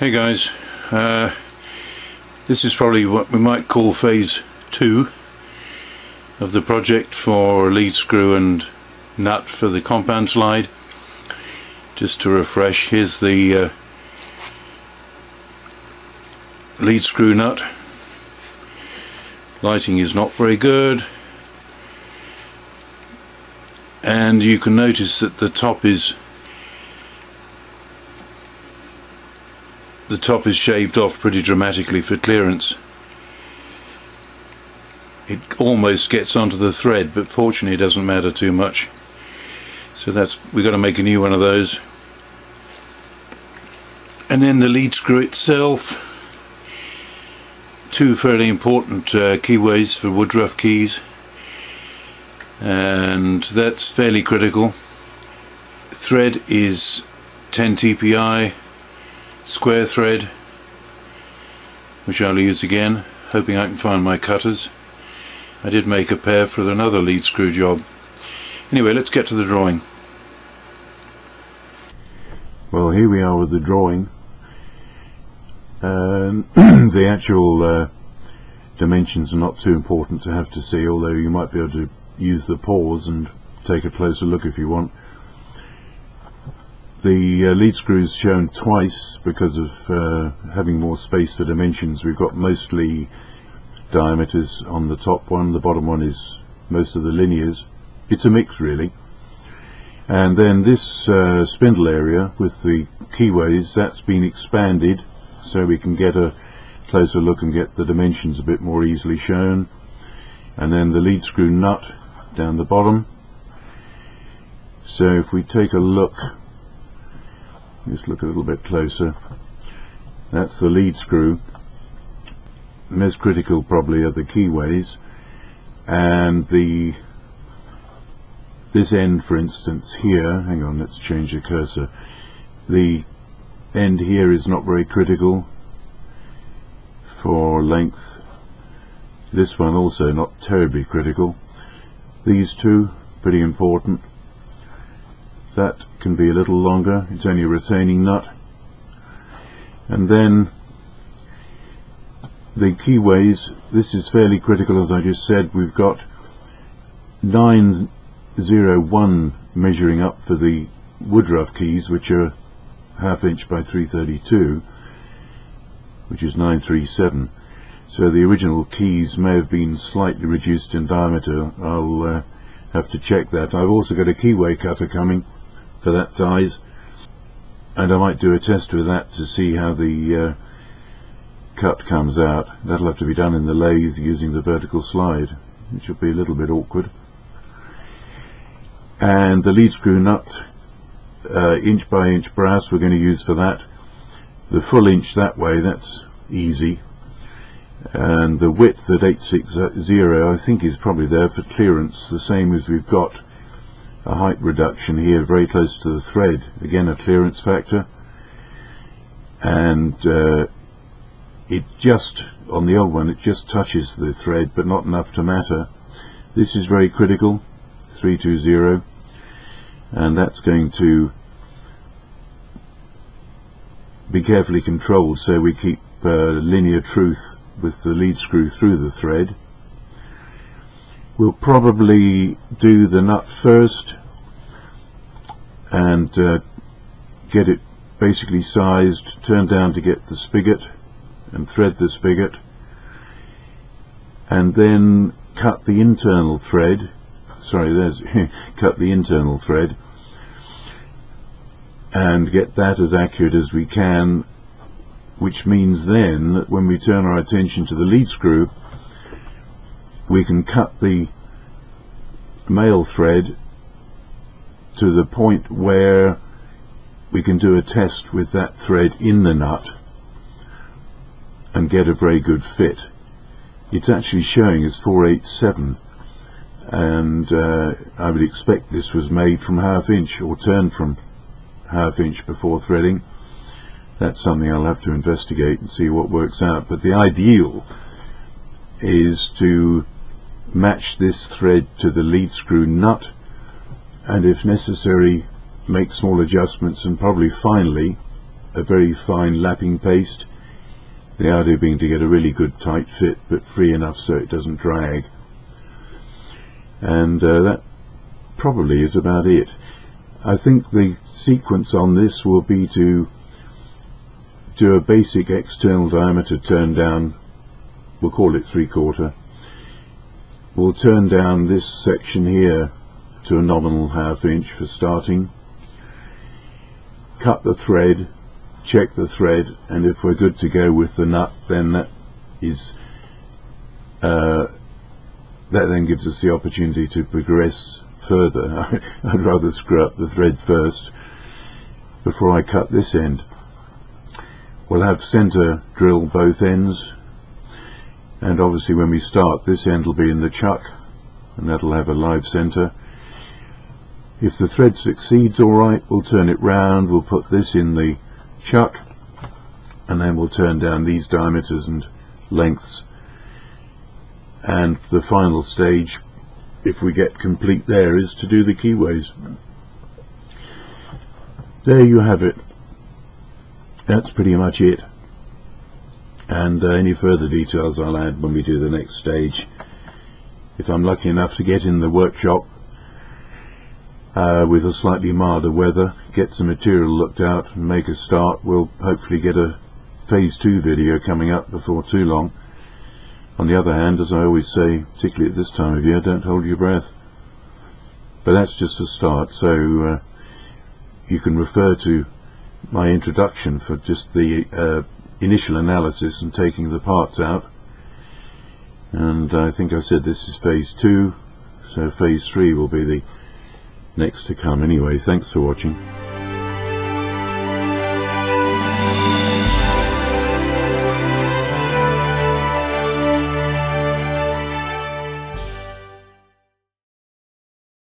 Hey guys, uh, this is probably what we might call phase two of the project for lead screw and nut for the compound slide. Just to refresh, here's the uh, lead screw nut. Lighting is not very good and you can notice that the top is the top is shaved off pretty dramatically for clearance. It almost gets onto the thread but fortunately it doesn't matter too much. So that's we've got to make a new one of those. And then the lead screw itself. Two fairly important uh, keyways for Woodruff keys. And that's fairly critical. Thread is 10 TPI square thread which I'll use again hoping I can find my cutters. I did make a pair for another lead screw job anyway let's get to the drawing. Well here we are with the drawing. And the actual uh, dimensions are not too important to have to see although you might be able to use the pause and take a closer look if you want the uh, lead screw is shown twice because of uh, having more space for dimensions. We've got mostly diameters on the top one, the bottom one is most of the linears. It's a mix really. And then this uh, spindle area with the keyways, that's been expanded so we can get a closer look and get the dimensions a bit more easily shown. And then the lead screw nut down the bottom. So if we take a look just look a little bit closer. That's the lead screw. Most critical probably are the keyways. And the this end for instance here hang on let's change the cursor. The end here is not very critical for length. This one also not terribly critical. These two pretty important that can be a little longer. It's only a retaining nut. And then the keyways this is fairly critical as I just said. We've got 901 measuring up for the Woodruff keys which are half inch by 332 which is 937 so the original keys may have been slightly reduced in diameter. I'll uh, have to check that. I've also got a keyway cutter coming for that size. And I might do a test with that to see how the uh, cut comes out. That'll have to be done in the lathe using the vertical slide which will be a little bit awkward. And the lead screw nut uh, inch by inch brass we're going to use for that. The full inch that way that's easy. And the width at 860 I think is probably there for clearance the same as we've got a height reduction here very close to the thread. Again a clearance factor. And uh, it just on the old one it just touches the thread but not enough to matter. This is very critical 320 and that's going to be carefully controlled so we keep uh, linear truth with the lead screw through the thread We'll probably do the nut first and uh, get it basically sized, turn down to get the spigot and thread the spigot and then cut the internal thread. Sorry there's cut the internal thread and get that as accurate as we can which means then that when we turn our attention to the lead screw we can cut the male thread to the point where we can do a test with that thread in the nut and get a very good fit. It's actually showing as 487 and uh, I would expect this was made from half inch or turned from half inch before threading. That's something I'll have to investigate and see what works out but the ideal is to match this thread to the lead screw nut and if necessary make small adjustments and probably finally a very fine lapping paste. The idea being to get a really good tight fit but free enough so it doesn't drag. And uh, that probably is about it. I think the sequence on this will be to do a basic external diameter turn down. We'll call it three quarter we'll turn down this section here to a nominal half inch for starting. Cut the thread check the thread and if we're good to go with the nut then that is uh, that then gives us the opportunity to progress further. I'd rather screw up the thread first before I cut this end. We'll have center drill both ends and obviously when we start this end will be in the chuck and that'll have a live center. If the thread succeeds alright we'll turn it round we'll put this in the chuck and then we'll turn down these diameters and lengths. And the final stage if we get complete there is to do the keyways. There you have it. That's pretty much it and uh, any further details I'll add when we do the next stage. If I'm lucky enough to get in the workshop uh, with a slightly milder weather get some material looked out and make a start we'll hopefully get a phase 2 video coming up before too long. On the other hand as I always say particularly at this time of year don't hold your breath. But that's just a start so uh, you can refer to my introduction for just the uh, initial analysis and taking the parts out. And I think I said this is phase 2 so phase 3 will be the next to come anyway. Thanks for watching